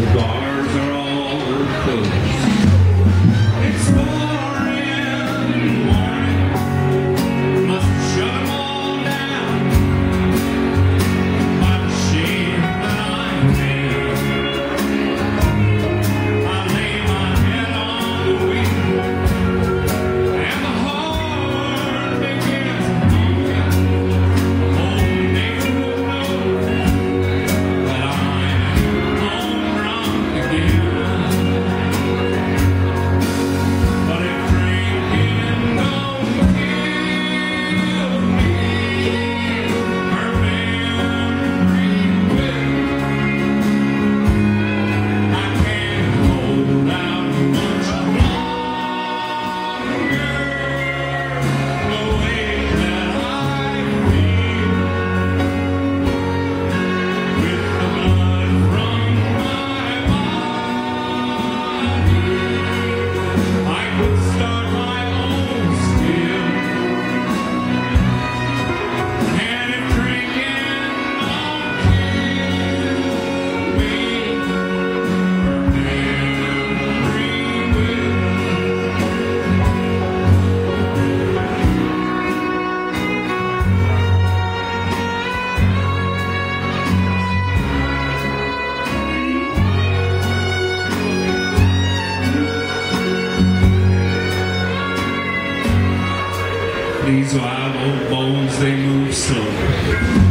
The These wild old bones they move slow.